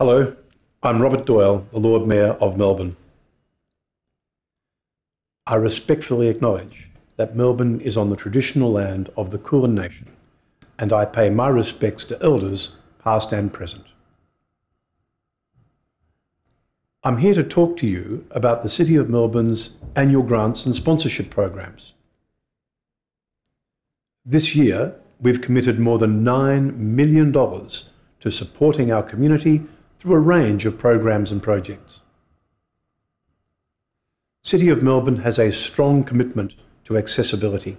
Hello, I'm Robert Doyle, the Lord Mayor of Melbourne. I respectfully acknowledge that Melbourne is on the traditional land of the Kulin Nation, and I pay my respects to elders past and present. I'm here to talk to you about the City of Melbourne's annual grants and sponsorship programs. This year, we've committed more than $9 million to supporting our community through a range of programs and projects. City of Melbourne has a strong commitment to accessibility.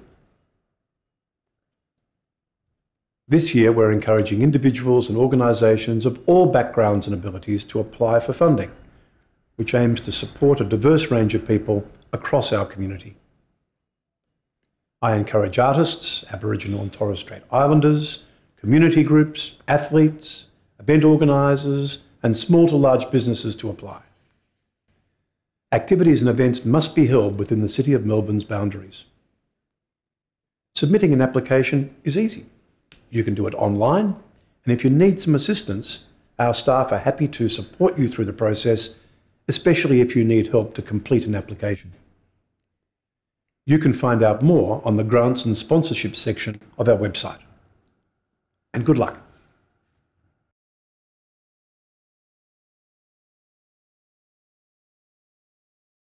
This year, we're encouraging individuals and organisations of all backgrounds and abilities to apply for funding which aims to support a diverse range of people across our community. I encourage artists, Aboriginal and Torres Strait Islanders, community groups, athletes, event organisers, and small to large businesses to apply. Activities and events must be held within the City of Melbourne's boundaries. Submitting an application is easy. You can do it online, and if you need some assistance, our staff are happy to support you through the process especially if you need help to complete an application. You can find out more on the grants and sponsorship section of our website. And good luck.